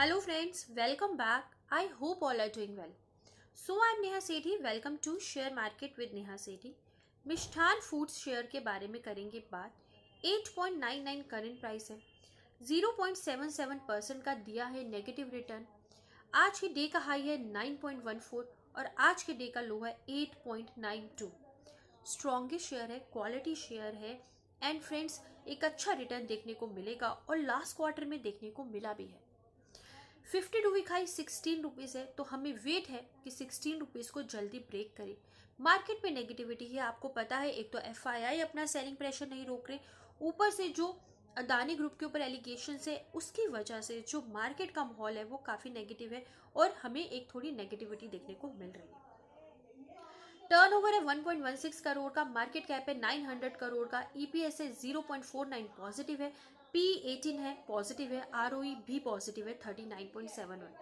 Hello friends, welcome back. I hope all are doing well. So I am Neha Sethi. Welcome to Share Market with Neha Sethi. Mishtann foods share के बारे में करेंगे बात 8.99 current price है 0.77 percent का दिया है negative return आज के डे का हाई है 9.14 और आज के डे का लो है 8.92 स्ट्रॉन्गेस्ट शेयर है क्वालिटी शेयर है एंड फ्रेंड्स एक अच्छा रिटर्न देखने को मिलेगा और लास्ट क्वार्टर में देखने को मिला भी है फिफ्टी टू खाई, सिक्सटीन रुपीज़ है तो हमें वेट है कि सिक्सटीन रुपीज़ को जल्दी ब्रेक करें। मार्केट में नेगेटिविटी है, आपको पता है, एक तो एफआईआई अपना सेलिंग प्रेशर नहीं रोक रहे, ऊपर से जो अदानी ग्रुप के ऊपर एलिगेशन है, उसकी वजह से जो मार्केट का माहौल है, वो काफ़ी नेगेटिव है और हमें एक थोड़ी नेगेटिविटी देखने को मिल रही है। टर्न ओवर है 1.16 करोड़ का मार्केट कैप है 900 करोड़ का ईपीएस है 0.49 पॉजिटिव है पी एटीन है पॉजिटिव है आर e भी पॉजिटिव है thirty nine point seven one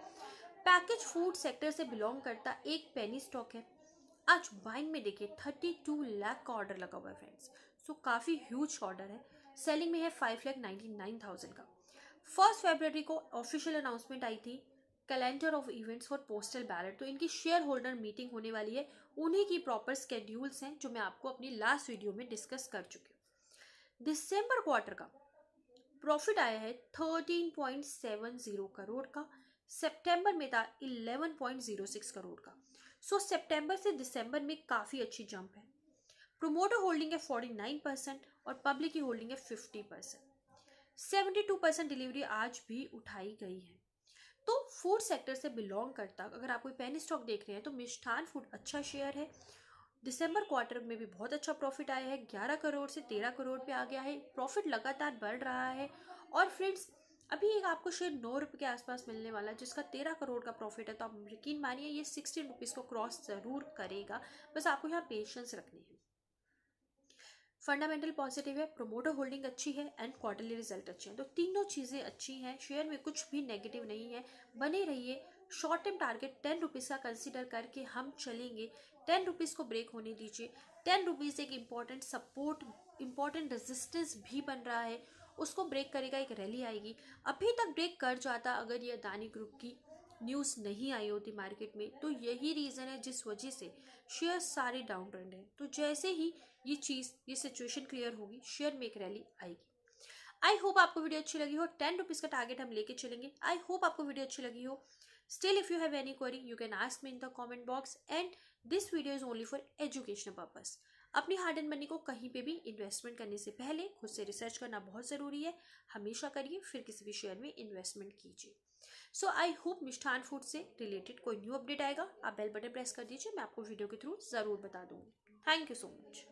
package food sector से बिलोंग करता एक पेनी स्टॉक है। आज बाइंग में देखिए थर्टी टू लाख का ऑर्डर लगा हुआ है फ्रेंड्स सो काफ़ी ह्यूज ऑर्डर है। सेलिंग में है five lakh ninety nine thousand का। फ़र्स्ट फेबर को ऑफिशियल अनाउंसमेंट आई थी। Calendar of events for postal ballot तो इनकी शेयर होल्डर मीटिंग होने वाली है। उन्हीं की प्रॉपर स्केड्यूल्स हैं जो मैं आपको अपनी लास्ट वीडियो में डिस्कस कर चुकी हूँ। दिसंबर क्वार्टर का प्रॉफिट आया है thirteen point seven zero crore का। सितंबर में था eleven point zero six crore का। सो so, सितंबर से दिसंबर में काफ़ी अच्छी जंप है। प्रोमोटर होल्डिंग है फोर्टी नाइन परसेंट और पब्लिक की होल्डिंग है fifty percent seventy two percent delivery आज भी उठाई गई है। तो फ़ूड सेक्टर से बिलोंग करता। अगर आप कोई पेनी स्टॉक देख रहे हैं तो मिष्ठान फ़ूड अच्छा शेयर है। दिसंबर क्वार्टर में भी बहुत अच्छा प्रॉफिट आया है। 11 करोड़ से 13 करोड़ पे आ गया है। प्रॉफिट लगातार बढ़ रहा है। और फ्रेंड्स अभी एक आपको शेयर नौ रुपये के आसपास मिलने वाला है, जिसका तेरह करोड़ का प्रॉफिट है। तो आप यकीन मानिए, ये सिक्सटीन रुपीज़ को क्रॉस ज़रूर करेगा। बस आपको यहाँ पेशेंस रखनी है। फंडामेंटल पॉजिटिव है प्रोमोटर होल्डिंग अच्छी है एंड क्वार्टरली रिज़ल्ट अच्छे हैं। तो तीनों चीज़ें अच्छी हैं शेयर में कुछ भी नेगेटिव नहीं है। बने रहिए short term target ten rupees का कंसिडर करके हम चलेंगे। टेन रुपीज़ को ब्रेक होने दीजिए। टेन रुपीज़ एक इंपॉर्टेंट सपोर्ट इंपॉर्टेंट रेजिस्टेंस भी बन रहा है। उसको ब्रेक करेगा, एक रैली आएगी। अभी तक ब्रेक कर जाता अगर ये अदानी ग्रुप की न्यूज़ नहीं आई होती मार्केट में तो यही रीज़न है जिस वजह से शेयर सारे डाउन ट्रेंड है। तो जैसे ही ये चीज़ ये सिचुएशन क्लियर होगी शेयर में एक रैली आएगी। आई होप आपको वीडियो अच्छी लगी हो। टेन रुपीज़ का टारगेट हम लेके चलेंगे। आई होप आपको वीडियो अच्छी लगी हो। Still, if you have any query, you can ask me in the comment box. And this video is only for educational purpose. अपनी हार्ड एंड मनी को कहीं पे भी इन्वेस्टमेंट करने से पहले खुद से रिसर्च करना बहुत ज़रूरी है। हमेशा करिए, फिर किसी भी शेयर में इन्वेस्टमेंट कीजिए। So I hope Mishtann food से रिलेटेड कोई न्यू अपडेट आएगा। आप बेल बटन प्रेस कर दीजिए, मैं आपको वीडियो के थ्रू ज़रूर बता दूँगी। Thank you so much